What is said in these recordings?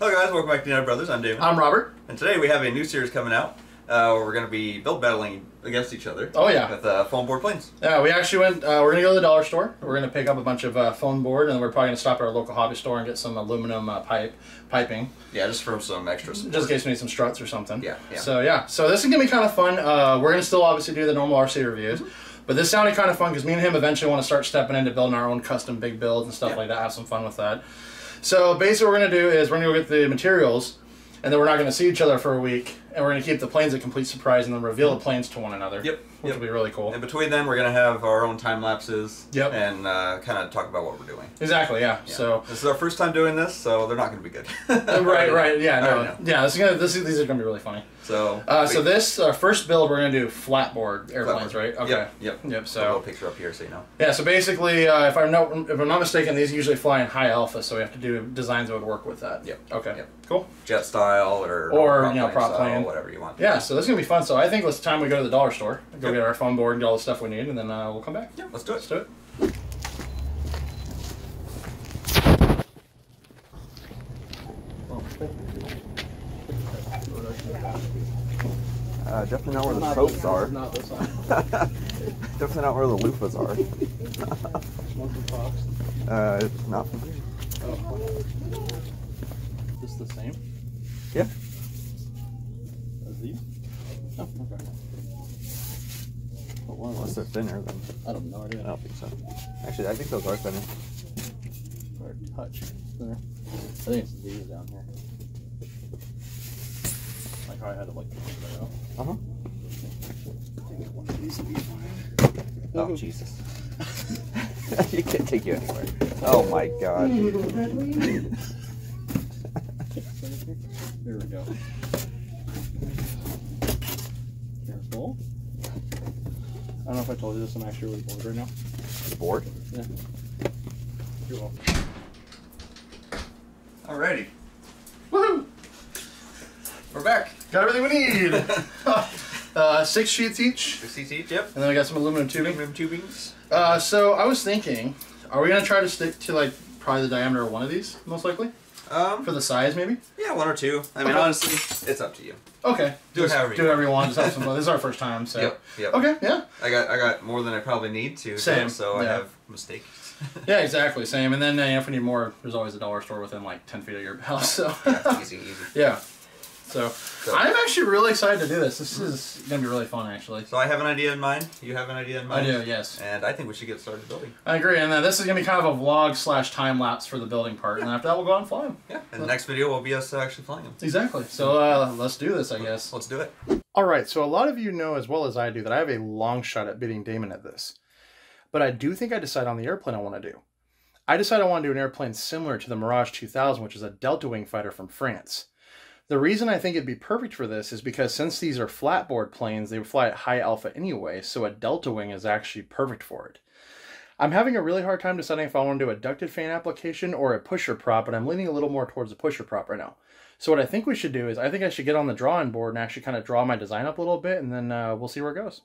Hello guys, welcome back to United Brothers. I'm David. I'm Robert. and today we have a new series coming out uh, where we're going to be build battling against each other. Oh, yeah. With uh, foam board planes. Yeah, we actually went. Uh, we're gonna go to the dollar store. We're gonna pick up a bunch of uh, foam board, and we're probably gonna stop at our local hobby store and get some aluminum uh, pipe piping, Yeah, just for some extra support. just in case we need some struts or something. Yeah, yeah. So yeah, so this is gonna be kind of fun. Uh, we're gonna still obviously do the normal RC reviews. But this sounded kind of fun because me and him eventually want to start stepping into building our own custom big builds and stuff Yeah. like that. Have some fun with that. So basically, what we're gonna do is we're gonna go get the materials, and then we're not gonna see each other for a week, and we're gonna keep the planes a complete surprise, and then reveal the mm-hmm. planes to one another. Yep, Which yep. will be really cool. And between then, we're going to have our own time lapses. Yep. And uh, kind of talk about what we're doing. Exactly. Yeah. Yeah. So. this is our first time doing this, so they're not going to be good. right, right, yeah, no, already know. yeah. This is gonna, this is, these are gonna be really funny. So. Uh, so this uh, first build, we're gonna do flatboard airplanes, right? Okay. Yep. Yep. Yep. Put a So little picture up here so you know. yeah, so basically, uh, if I'm no, if I'm not mistaken, these usually fly in high alpha, so we have to do designs that would work with that. Yep. Okay. Yep. Cool. Jet style or Or, you know, prop style, plane. whatever you want. Yeah. So this is gonna be fun. So I think it's time we go to the dollar store, go Yep. get our foam board, and get all the stuff we need, and then uh, we'll come back. Yeah, let's do it. Let's do it. Uh, definitely not where the soaps are. Not this one. definitely not where the loofahs are. Uh, it's not. This the same Yeah. as these? Oh, okay. But one Unless they're thinner, then I don't know. I I don't think so. Actually, I think those are thinner. or touch there. I think it's these down here. Like how I had to like out. Uh huh. I think one of these would be fine. Oh Jesus! you can't take you anywhere. Oh my God! There we go. Careful. I don't know if I told you this. I'm actually really bored right now. The board. Yeah. You're welcome. Alrighty, Woohoo! we're back. Got everything we need. uh, six sheets each, The CT. Yep. and then we got some aluminum tubing. Aluminum tubings. Uh, so I was thinking, are we gonna try to stick to like probably the diameter of one of these, most likely, Um. for the size, maybe? Yeah, one or two. I mean, Okay. honestly, it's up to you. Okay. Do it Just however you do whatever you want. Just have some fun. This is our first time, so. Yep. Yep. Okay. Yeah. I got I got more than I probably need to. Same, So I have mistakes. Yeah. Exactly. Same. And then uh, if we need more, there's always a dollar store within like ten feet of your house. So. yeah, easy, easy. yeah. So, So- I'm actually really excited to do this. This is gonna be really fun, actually. So I have an idea in mind. You have an idea in I mind. do. Yes. And I think we should get started building. I agree. And then this is gonna be kind of a vlog slash time lapse for the building part, and after that we'll go out and fly 'em. Yeah. And the next video will be us actually flying them. Exactly. So uh, let's do this, I guess. Let's do it. All right, so a lot of you know as well as I do that I have a long shot at beating Damon at this. But I do think I decide on the airplane I want to do. I decided I want to do an airplane similar to the Mirage 2000, which is a Delta Wing fighter from France. The reason I think it'd be perfect for this is because since these are flatboard planes, they would fly at high alpha anyway, so a Delta Wing is actually perfect for it. I'm having a really hard time deciding if I want to do a ducted fan application or a pusher prop, but I'm leaning a little more towards the pusher prop right now. So what I think we should do is I think I should get on the drawing board and actually kind of draw my design up a little bit, and then uh, we'll see where it goes.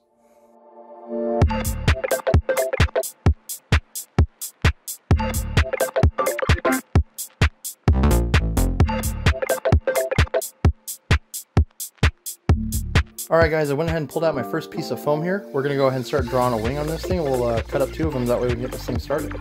All right, guys, I went ahead and pulled out my first piece of foam here. We're gonna go ahead and start drawing a wing on this thing. We'll uh, cut up two of them. That way we can get this thing started.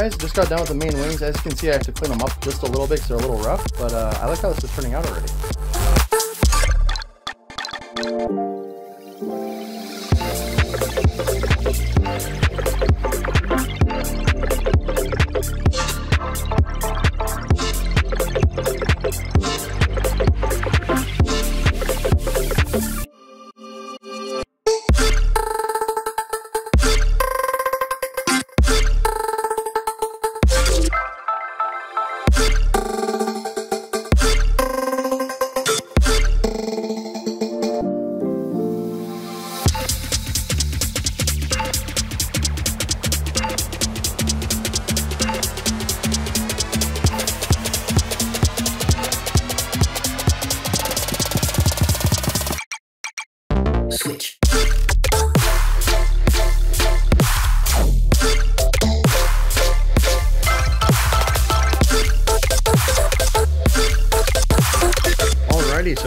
Guys, just got done with the main wings. As you can see, I have to clean them up just a little bit because they're a little rough, but uh, I like how this is turning out already.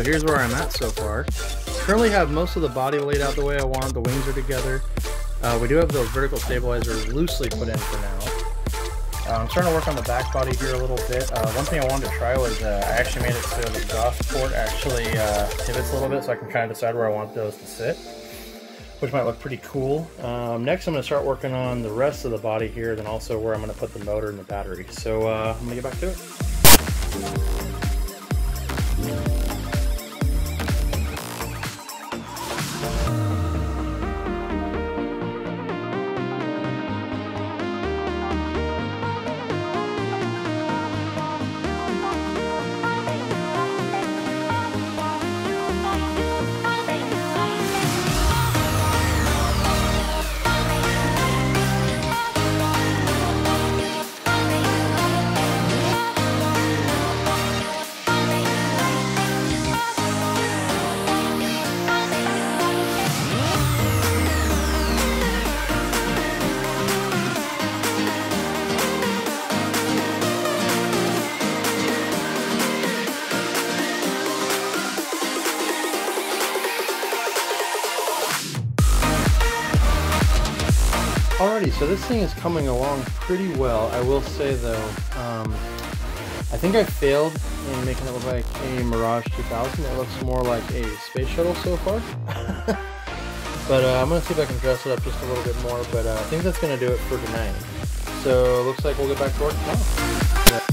Here's where I'm at so far. Currently have most of the body laid out the way I want, the wings are together. Uh, we do have those vertical stabilizers loosely put in for now. Uh, I'm starting to work on the back body here a little bit. Uh, one thing I wanted to try was uh, I actually made it so the exhaust port actually uh, pivots a little bit so I can kind of decide where I want those to sit, which might look pretty cool. Um, next I'm going to start working on the rest of the body here, then also where I'm going to put the motor and the battery. So uh, I'm going to get back to it. Alrighty, so this thing is coming along pretty well. I will say though, um, I think I failed in making it look like a Mirage 2000. It looks more like a space shuttle so far. but uh, I'm gonna see if I can dress it up just a little bit more. But uh, I think that's gonna do it for tonight. So looks like we'll get back to work tomorrow.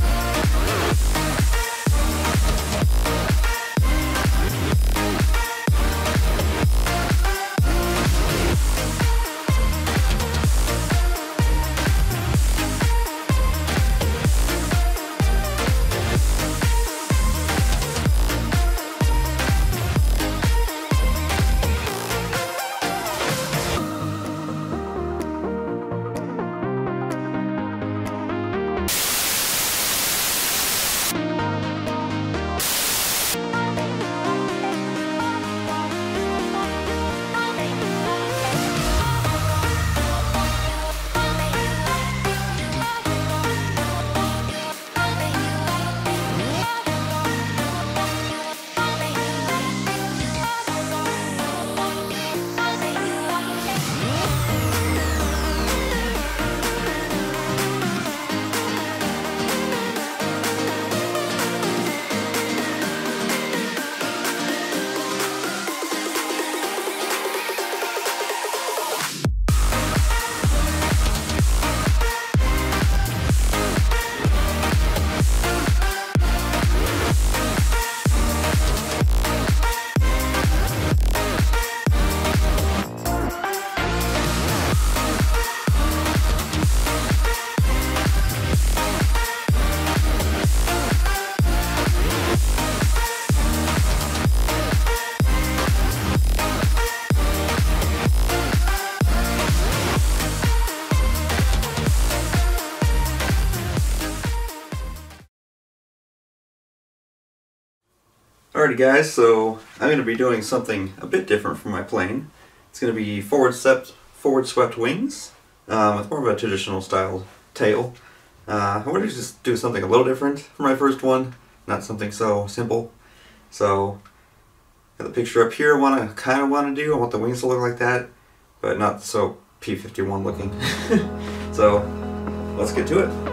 Guys, so I'm going to be doing something a bit different from my plane. It's going to be forward swept, forward swept wings um, with more of a traditional style tail. Uh, I wanted to just do something a little different for my first one, not something so simple. So, got the picture up here. I want to kind of want to do. I want the wings to look like that, but not so P51 looking. so, let's get to it.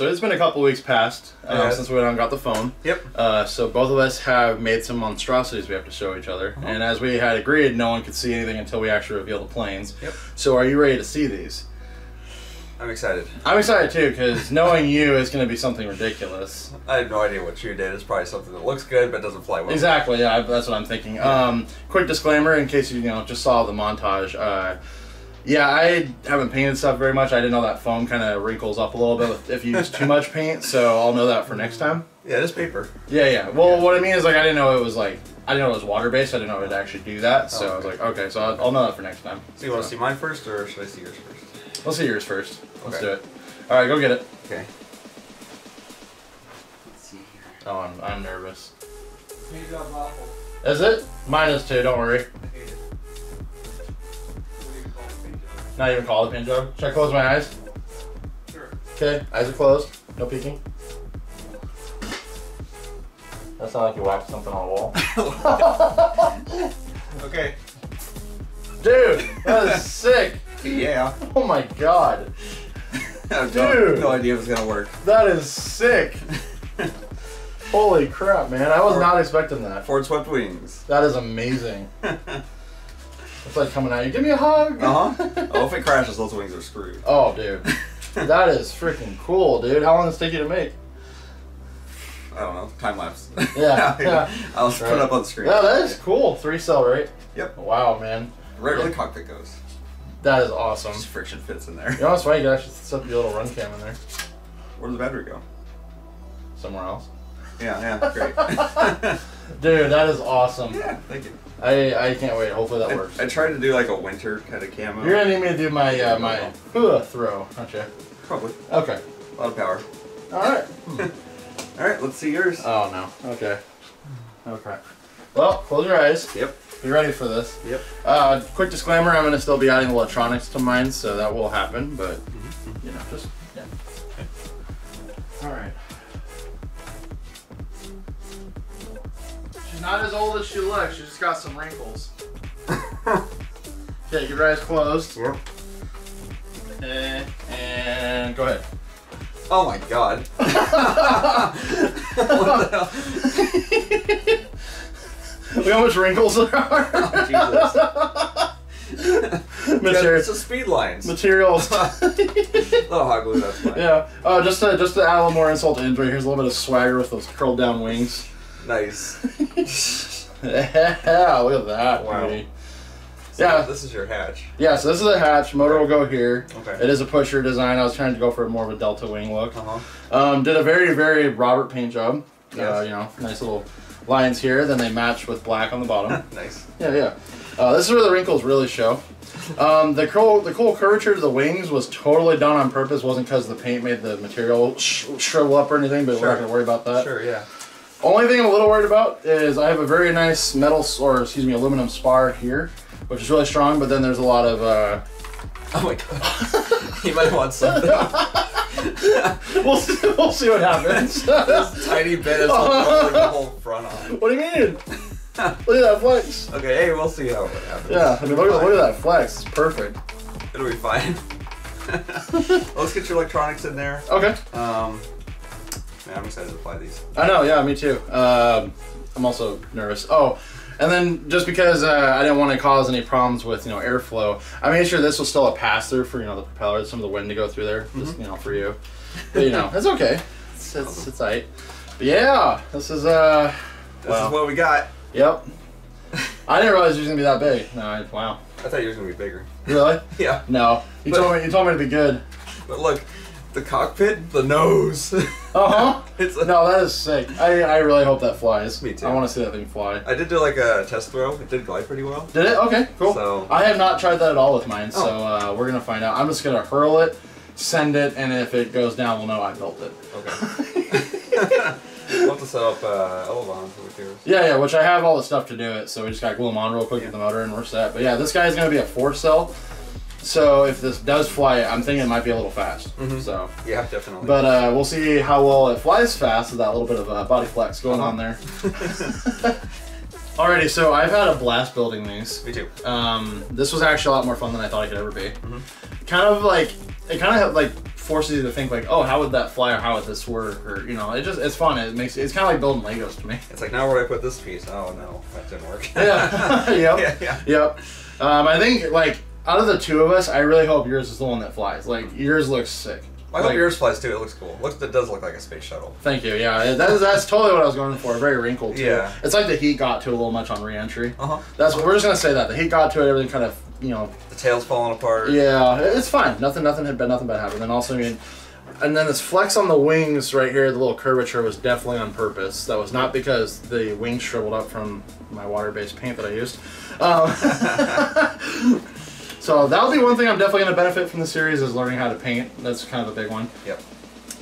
So it's been a couple weeks past uh, Yeah. since we went and got the foam. Yep. Uh, so both of us have made some monstrosities we have to show each other, Uh-huh. and as we had agreed, no one could see anything until we actually reveal the planes. Yep. So are you ready to see these? I'm excited. I'm excited too because knowing you is going to be something ridiculous. I have no idea what you did. It's probably something that looks good but doesn't fly well. Exactly. Yeah, that's what I'm thinking. Um, quick disclaimer in case you you know just saw the montage. Uh, Yeah, I haven't painted stuff very much. I didn't know that foam kind of wrinkles up a little bit if you use too much paint, so I'll know that for next time. Yeah, this paper. Yeah, yeah. Well, what I mean is like I didn't know it was like I didn't know it was water based. I didn't know it would actually do that. So Oh, I was like, okay, so I'll, I'll know that for next time. So you want to see mine first, or should I see yours first? Let's see yours first. Let's Okay. do it. All right, go get it. Okay. Let's see here. Oh, I'm, I'm nervous. Is it? Mine is too. Don't worry. Not even call it pin job. Should I close my eyes? Sure. Okay, eyes are closed. No peeking. That sounds like you whacked something on the wall. Okay. Dude, that is sick. Yeah. Oh my god. I have Dude. no, no idea if it's gonna work. That is sick. Holy crap, man. I was not expecting that. Ford swept wings. That is amazing. It's like coming at you. Give me a hug. Uh huh. oh, if it crashes, those wings are screwed. Oh, dude. That is freaking cool, dude. How long does it take you to make? I don't know. Time lapse. Yeah, yeah. I'll just put it up on the screen. Yeah, that is cool. Three cell, right? Yep. Wow, man. Right where the cockpit goes. That is awesome. Just friction fits in there. You know what's funny? You could actually set your little RunCam in there. Where does the battery go? Somewhere else. Yeah, yeah, great. Dude, that is awesome. yeah, thank you. I, I can't wait. Hopefully that works. I, I tried to do like a winter kind of camo. You're gonna need me to do my uh, my uh, throw, aren't you? Probably Okay. a lot of power. All right. All right, let's see yours. Oh no. Okay. Okay. Well, close your eyes. Yep. Be ready for this. Yep. Uh, quick disclaimer: I'm gonna still be adding electronics to mine, so that will happen. But you know, just not as old as she looks. She just got some wrinkles. okay, keep your eyes closed. Yep. Eh, and go ahead. Oh my god. what the hell? Look how much wrinkles there are. Oh, Yeah, Material, it's a speed lines. materials. Little hot glue, that's fine. yeah. Oh, just to just to add a little more insult to injury, here's a little bit of swagger with those curled down wings. Nice. Yeah, look at that. Wow. So Yeah. This is your hatch. Yeah, so this is a hatch. Motor will go here. Okay. It is a pusher design. I was trying to go for more of a delta wing look. Uh huh. Um, did a very, very Robert paint job. Uh, you know, nice little lines here. Then they match with black on the bottom. nice. Yeah, yeah. Uh, this is where the wrinkles really show. Um, the cool, the cool curvature to the wings was totally done on purpose. wasn't because the paint made the material sh- shrivel up or anything. But we're not gonna worry about that. Sure, yeah. Only thing I'm a little worried about is I have a very nice metal or excuse me aluminum spar here, which is really strong. But then there's a lot of uh, Oh my god. you might want something. we'll see, we'll see what happens. this tiny bit is holding the whole front on. what do you mean? Look at that flex. Okay, hey, we'll see how it happens. Yeah, I mean look at look at that flex. It's perfect. It'll be fine. Let's get your electronics in there. Okay. Um, man, I'm excited to apply these. I know, yeah, me too. Um, I'm also nervous. Oh, and then just because uh, I didn't want to cause any problems with you know airflow, I made sure this was still a pass through for you know the propeller, some of the wind to go through there, just you know for you. But you know, it's okay. It's it's, it's alright. But yeah, this is uh, This Wow. is what we got. yep. I didn't realize it was gonna be that big. No, I, wow. I thought yours was gonna be bigger. Really? Yeah, No. You But- told me you told me to be good. but look, the cockpit, the nose. Uh huh. it's No, that is sick. I I really hope that flies. Me too. I want to see that thing fly. I did do like a test throw. It did glide pretty well. Did it? Okay, cool. So- I have not tried that at all with mine, so Oh. uh, we're gonna find out. I'm just gonna hurl it, send it, and if it goes down, we'll know I built it. Okay. we'll have to set up uh, elevons with yours. Yeah, yeah, which I have all the stuff to do it, so we just gotta glue them on real quick with the motor and we're set. But yeah, this guy is gonna be a four cell, so if this does fly, I'm thinking it might be a little fast. Mhm. So, Yeah, definitely. but uh, we'll see how well it flies fast with that little bit of uh, body flex going on there. Alrighty, so I've had a blast building these. Me too. Um, this was actually a lot more fun than I thought it could ever be. Mhm. Kind of like it kind of like forces you to think like, oh, how would that fly or how would this work or you know, it just it's fun. It makes it's kind of like building Legos to me. It's like now where do I put this piece? Oh no, that didn't work. Yeah. Yep. yeah, yeah. Yep. Um, I think like out of the two of us, I really hope yours is the one that flies. Like yours looks sick. I hope Like- yours flies too. It looks cool. Looks it does look like a space shuttle. Thank you. Yeah, that is, that's totally what I was going for. Very wrinkled too. Yeah. It's like the heat got to it a little much on reentry. Uh huh. That's what we're just gonna say that the heat got to it. Everything kind of you know. The tail's falling apart. Yeah, it's fine. Nothing, nothing had been nothing bad happened. Then also, I mean, and then this flex on the wings right here, the little curvature was definitely on purpose. That was not because the wings shriveled up from my water-based paint that I used. Um, so that'll be one thing I'm definitely gonna benefit from the series is learning how to paint. That's kind of a big one. Yep.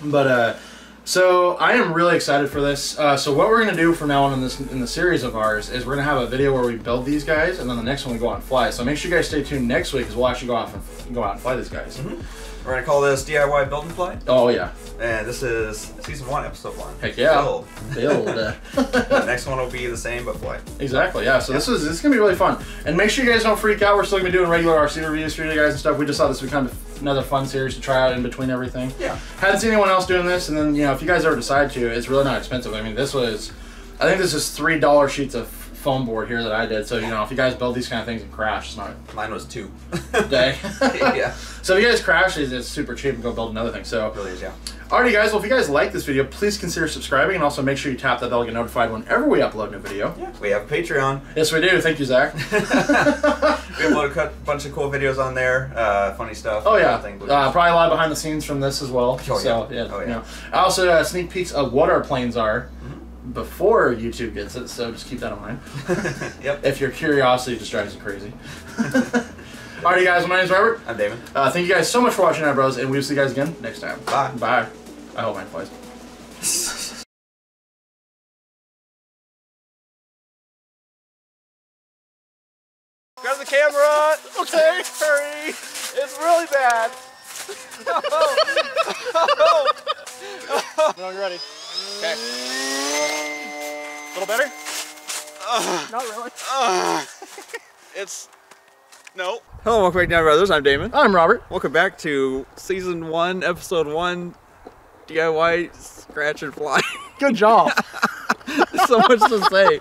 But uh, so I am really excited for this. Uh, so what we're gonna do from now on in this in the series of ours is we're gonna have a video where we build these guys, and then the next one we go out and fly. So make sure you guys stay tuned next week because we'll actually go off and go out and fly these guys. We're gonna call this DIY Build and Fly, Oh yeah, and this is season one, episode one. Heck yeah. Build. build. the next one will be the same but fly. exactly. Yeah. So this is this is gonna be really fun. And make sure you guys don't freak out. We're still gonna be doing regular RC reviews for you guys and stuff. We just thought this would be kind of another fun series to try out in between everything. Yeah. hadn't seen anyone else doing this, and then you know if you guys ever decide to, it's really not expensive. I mean, this was, I think this is three dollar sheets of foam board here that I did. So you know if you guys build these kind of things and crash, it's not Mine was two. day. yeah. So if you guys crash, it's, it's super cheap and go build another thing. So Really is, yeah. alrighty guys, well if you guys like this video, please consider subscribing and also make sure you tap that bell to get notified whenever we upload a new video. Yeah. We have a Patreon. Yes, we do. Thank you, Zach. we upload a bunch of cool videos on there. Uh, funny stuff. Oh yeah, Thing, uh, probably a lot of behind the scenes from this as well. Oh, so yeah. yeah, Oh, you yeah. know. Also, uh, sneak peeks of what our planes are. Before YouTube gets it. So just keep that in mind. yep. if your curiosity just drives you crazy. Alrighty, guys. My name's Robert. I'm David. Uh, thank you guys so much for watching, our bros, and we'll see you guys again next time. Bye. Bye. I hope mine flies. Grab the camera. Okay, hurry. It's really bad. No, you're ready. Okay. A little better? Not really. It's no. Hello, welcome back, Down Brothers. I'm Damon. I'm Robert. Welcome back to season one, episode one, DIY Scratch and Fly. Good job. so much to say.